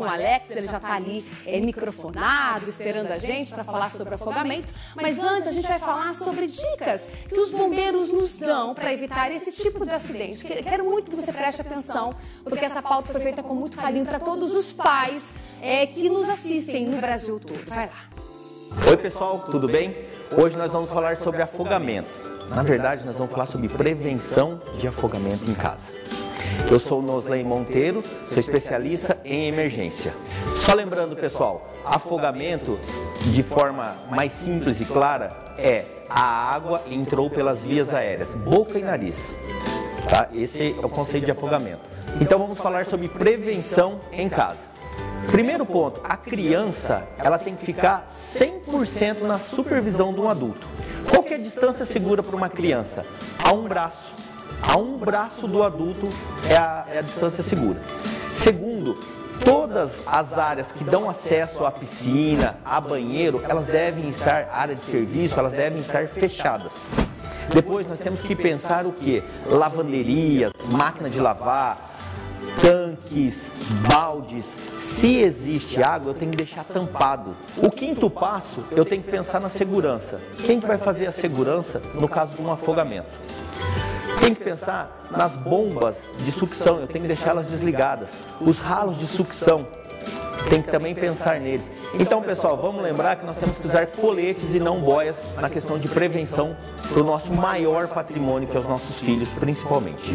com o Alex, ele já está ali é, microfonado, esperando a gente para falar sobre afogamento. Mas antes a gente vai falar sobre dicas que os bombeiros nos dão para evitar esse tipo de acidente. Quero muito que você preste atenção, porque essa pauta foi feita com muito carinho para todos os pais é, que nos assistem no Brasil todo. Vai lá. Oi pessoal, tudo bem? Hoje nós vamos falar sobre afogamento. Na verdade, nós vamos falar sobre prevenção de afogamento em casa. Eu sou o Nosley Monteiro, sou especialista em emergência. Só lembrando, pessoal, afogamento de forma mais simples e clara é a água entrou pelas vias aéreas, boca e nariz. Tá? Esse é o conceito de afogamento. Então vamos falar sobre prevenção em casa. Primeiro ponto, a criança ela tem que ficar 100% na supervisão de um adulto. Qual que é a distância segura para uma criança? A um braço a um braço do adulto é a, é a distância segura. Segundo, todas as áreas que dão acesso à piscina, a banheiro, elas devem estar, área de serviço, elas devem estar fechadas. Depois nós temos que pensar o que? Lavanderias, máquina de lavar, tanques, baldes. Se existe água, eu tenho que deixar tampado. O quinto passo, eu tenho que pensar na segurança. Quem que vai fazer a segurança no caso de um afogamento? Tem que pensar nas bombas de sucção, eu tenho que deixá-las desligadas. Os ralos de sucção, tem que também pensar neles. Então, pessoal, vamos lembrar que nós temos que usar coletes e não boias na questão de prevenção para o nosso maior patrimônio, que é os nossos filhos, principalmente.